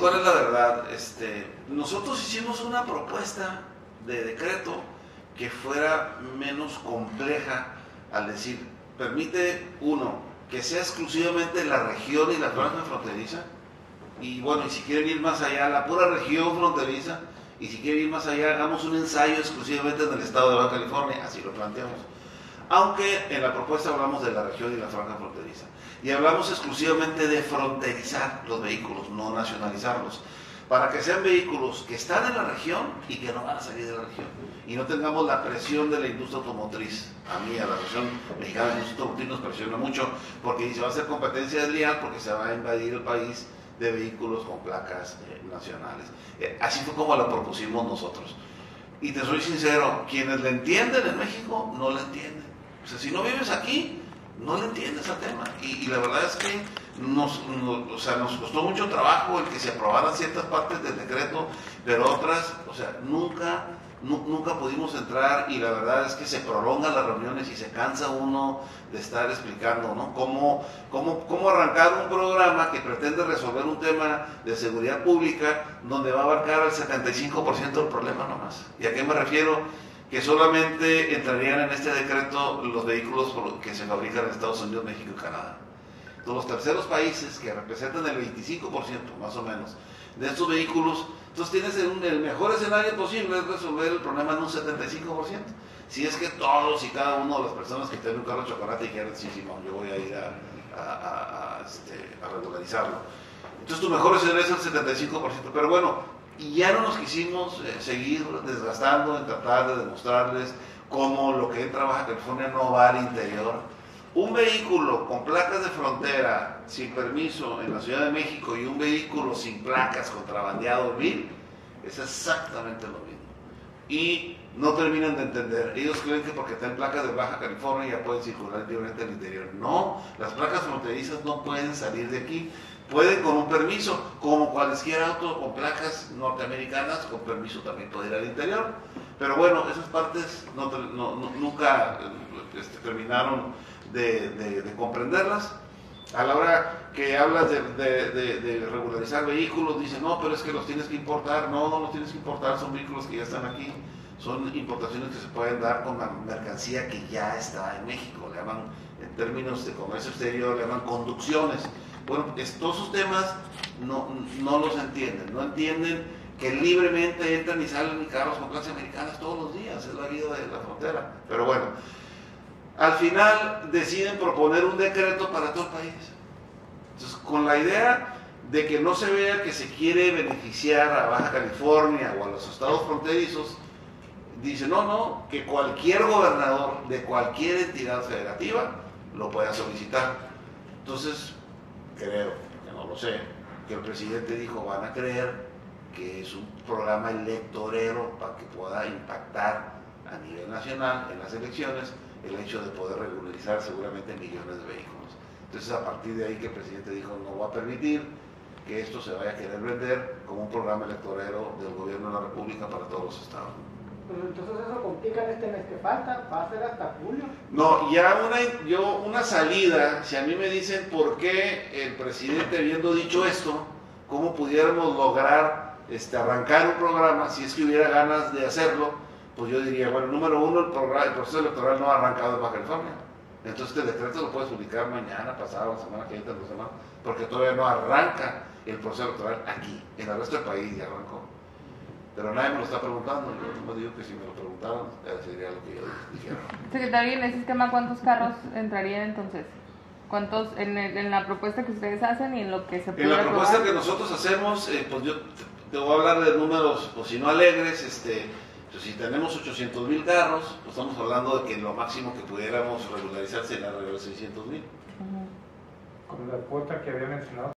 cuál es la verdad. Este, nosotros hicimos una propuesta de decreto que fuera menos compleja al decir, permite uno, que sea exclusivamente la región y la franja fronteriza, y bueno, y si quieren ir más allá, la pura región fronteriza, y si quieren ir más allá, hagamos un ensayo exclusivamente en el estado de Baja California, así lo planteamos. Aunque en la propuesta hablamos de la región y la franja fronteriza. Y hablamos exclusivamente de fronterizar los vehículos, no nacionalizarlos. Para que sean vehículos que están en la región y que no van a salir de la región. Y no tengamos la presión de la industria automotriz. A mí, a la región mexicana de la industria automotriz nos presiona mucho porque se va a hacer competencia desleal porque se va a invadir el país de vehículos con placas eh, nacionales. Eh, así fue como la propusimos nosotros. Y te soy sincero, quienes le entienden en México no le entienden. Si no vives aquí, no le entiendes al tema. Y, la verdad es que nos, o sea, nos costó mucho trabajo el que se aprobaran ciertas partes del decreto, pero otras, o sea, nunca nunca pudimos entrar y la verdad es que se prolongan las reuniones y se cansa uno de estar explicando, ¿no? Cómo, cómo, cómo arrancar un programa que pretende resolver un tema de seguridad pública donde va a abarcar el 75% del problema nomás. ¿Y a qué me refiero? Que solamente entrarían en este decreto los vehículos que se fabrican en Estados Unidos, México y Canadá. Entonces, los terceros países que representan el 25% más o menos de estos vehículos entonces tienes el, mejor escenario posible es resolver el problema en un 75%. Si es que todos y cada uno de las personas que tienen un carro de chocolate dijeran, sí, sí, yo voy a ir a, este, regularizarlo. Entonces tu mejor escenario es el 75%. Pero bueno, ya no nos quisimos eh, seguir desgastando en tratar de demostrarles cómo lo que entra a Baja California no va al interior un vehículo con placas de frontera sin permiso en la Ciudad de México y un vehículo sin placas contrabandeado vil es exactamente lo mismo. Y no terminan de entender. Ellos creen que porque están placas de Baja California ya pueden circular libremente al interior. No, las placas fronterizas no pueden salir de aquí. Pueden con un permiso, como cualquier auto con placas norteamericanas, con permiso también puede ir al interior. Pero bueno, esas partes nunca este, terminaron de, comprenderlas. A la hora que hablas de, regularizar vehículos, dicen, no, pero es que los tienes que importar. No, no los tienes que importar, son vehículos que ya están aquí. Son importaciones que se pueden dar con la mercancía que ya está en México. Le llaman, en términos de comercio exterior, le llaman conducciones. Bueno, todos esos temas no, no los entienden. No entienden que libremente entran y salen carros con clases americanas todos los días. Es la vida de la frontera. Pero bueno, al final deciden proponer un decreto para todo el país. Entonces, con la idea de que no se vea que se quiere beneficiar a Baja California o a los estados fronterizos, dice, no, no, que cualquier gobernador de cualquier entidad federativa lo pueda solicitar. Entonces, creo, que no lo sé, que el presidente dijo, van a creer que es un programa electorero para que pueda impactar a nivel nacional en las elecciones el hecho de poder regularizar seguramente millones de vehículos. Entonces, a partir de ahí que el presidente dijo, no va a permitir que esto se vaya a querer vender como un programa electorero del gobierno de la República para todos los estados. Entonces eso complica en este mes que falta, va a ser hasta julio. No, ya una, yo una salida, si a mí me dicen por qué el presidente habiendo dicho esto, cómo pudiéramos lograr este, arrancar un programa, si es que hubiera ganas de hacerlo, pues yo diría, bueno, número uno, el, proceso electoral no ha arrancado en Baja California. Entonces este decreto lo puedes publicar mañana, pasado, la semana que viene, dos semanas, porque todavía no arranca el proceso electoral aquí, en el resto del país ya arrancó. Pero nadie me lo está preguntando, yo no digo que si me lo preguntaran, sería lo que yo dijera. Secretario, en ese esquema, ¿cuántos carros entrarían entonces? ¿Cuántos en, en, la propuesta que ustedes hacen y en lo que se puede En la propuesta que nosotros hacemos, eh, pues yo te, voy a hablar de números, pues si no alegres, este si tenemos 800 mil carros, pues estamos hablando de que lo máximo que pudiéramos regularizar sería alrededor de 600 mil. Con la cuota que había mencionado.